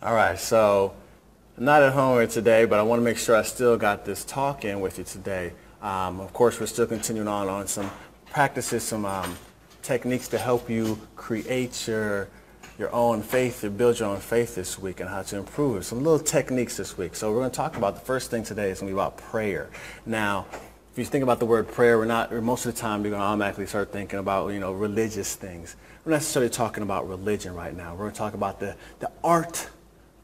All right, so I'm not at home today, but I want to make sure I still got this talk in with you today. Um, of course, we're still continuing on on some practices, some um, techniques to help you create your your own faith, to build your own faith this week, and how to improve it. Some little techniques this week. So we're going to talk about the first thing today is going to be about prayer. Now, if you think about the word prayer, we're not. Most of the time, you're going to automatically start thinking about you know religious things. We're not necessarily talking about religion right now. We're going to talk about the the art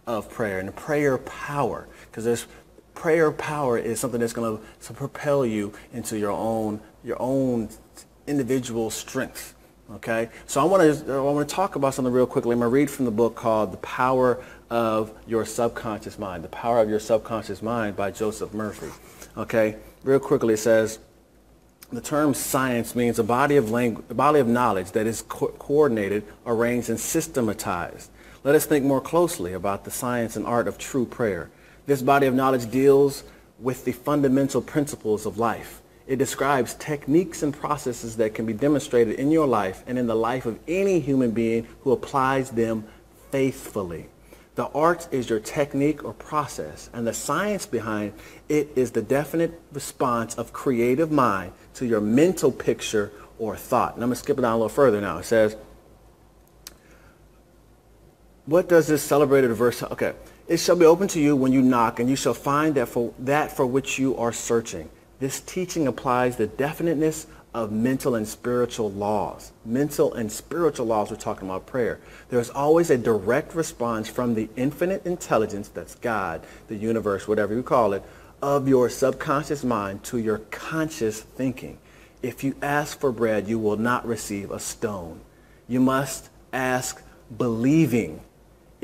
of prayer and the prayer power because there's prayer power is something that's going to propel you into your own your own individual strength okay? So i want to i want to talk about something real quickly. I'm going to read from the book called the power of your subconscious mind the power of your subconscious mind by joseph murphy okay? Real quickly it says the term science means a body of language, a body of knowledge that is co- coordinated, arranged, and systematized let us think more closely about the science and art of true prayer. This body of knowledge deals with the fundamental principles of life. It describes techniques and processes that can be demonstrated in your life and in the life of any human being who applies them faithfully. The art is your technique or process, and the science behind it is the definite response of creative mind to your mental picture or thought. And I'm going to skip it down a little further now. It says, what does this celebrated verse? Okay. It shall be open to you when you knock, and you shall find that for that for which you are searching. This teaching applies the definiteness of mental and spiritual laws. Mental and spiritual laws, we're talking about prayer. There's always a direct response from the infinite intelligence, that's God, the universe, whatever you call it, of your subconscious mind to your conscious thinking. If you ask for bread, you will not receive a stone. You must ask believing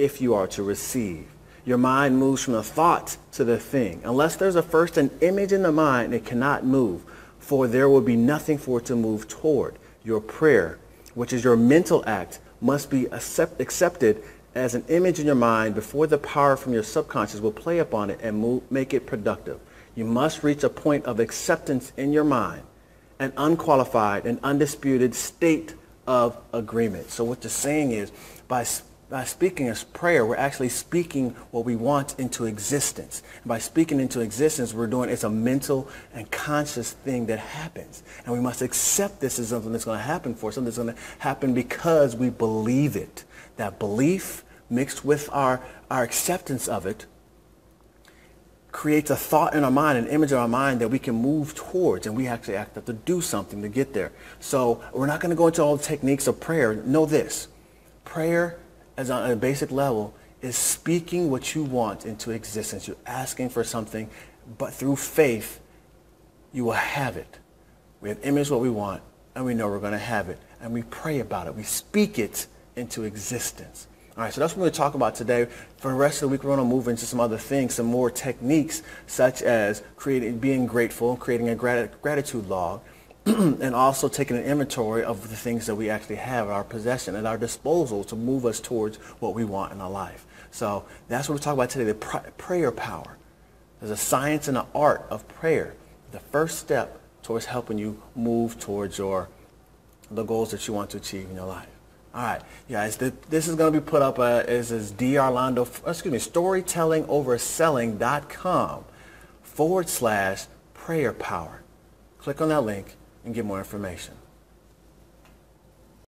if you are to receive. Your mind moves from the thought to the thing. Unless there's a first an image in the mind, it cannot move, for there will be nothing for it to move toward. Your prayer, which is your mental act, must be accept, accepted as an image in your mind before the power from your subconscious will play upon it and move, make it productive. You must reach a point of acceptance in your mind, an unqualified and undisputed state of agreement. So what you're saying is by by speaking as prayer, we're actually speaking what we want into existence. And by speaking into existence, we're doing it's a mental and conscious thing that happens. And we must accept this as something that's going to happen for us, something that's going to happen because we believe it. That belief mixed with our, our acceptance of it creates a thought in our mind, an image in our mind that we can move towards, and we actually have to do something to get there. So we're not going to go into all the techniques of prayer. Know this. Prayer as on a basic level, is speaking what you want into existence. You're asking for something, but through faith, you will have it. We have imaged what we want, and we know we're going to have it. And we pray about it. We speak it into existence. All right, so that's what we're going to talk about today. For the rest of the week, we're going to move into some other things, some more techniques, such as creating, being grateful, creating a grat- gratitude log, and also taking an inventory of the things that we actually have at our possession, at our disposal to move us towards what we want in our life. So that's what we're talking about today, the pr- prayer power. There's a science and an art of prayer. The first step towards helping you move towards your the goals that you want to achieve in your life. All right, guys, this is going to be put up uh, as is Arlando, excuse me, storytellingoverselling.com forward slash prayer power. Click on that link and get more information.